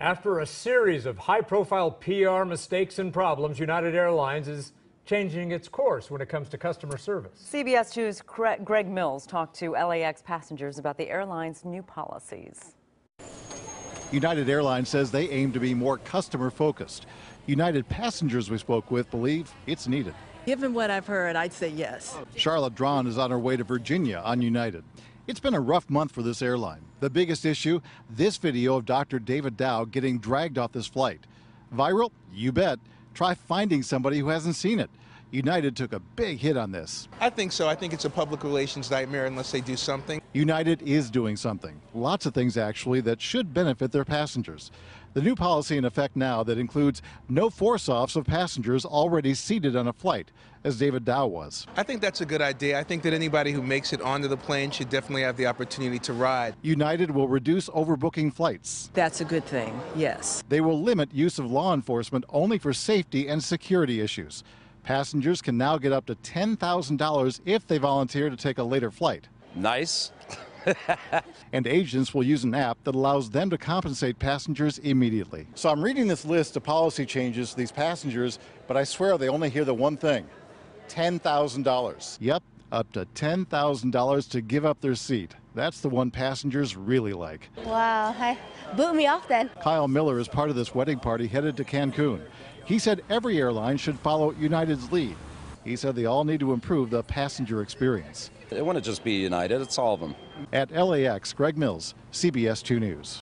After a series of high profile PR mistakes and problems, United Airlines is changing its course when it comes to customer service. CBS 2's Greg Mills talked to LAX passengers about the airline's new policies. United Airlines says they aim to be more customer focused. United passengers we spoke with believe it's needed. Given what I've heard, I'd say yes. Charlotte Drawn is on her way to Virginia on United. It's been a rough month for this airline. The biggest issue this video of Dr. David Dao getting dragged off this flight. Viral? You bet. Try finding somebody who hasn't seen it. United took a big hit on this. I think so. I think it's a public relations nightmare unless they do something. United is doing something. Lots of things, actually, that should benefit their passengers. The new policy in effect now that includes no force offs of passengers already seated on a flight, as David Dao was. I think that's a good idea. I think that anybody who makes it onto the plane should definitely have the opportunity to ride. United will reduce overbooking flights. That's a good thing, yes. They will limit use of law enforcement only for safety and security issues. Passengers can now get up to $10,000 if they volunteer to take a later flight. Nice. and agents will use an app that allows them to compensate passengers immediately. So I'm reading this list of policy changes to these passengers, but I swear they only hear the one thing $10,000. Yep, up to $10,000 to give up their seat. That's the one passengers really like. Wow, hey, boot me off then. Kyle Miller is part of this wedding party headed to Cancun. He said every airline should follow United's lead. He said they all need to improve the passenger experience. It wouldn't just be United, it's all of them. At LAX, Greg Mills, CBS 2 News.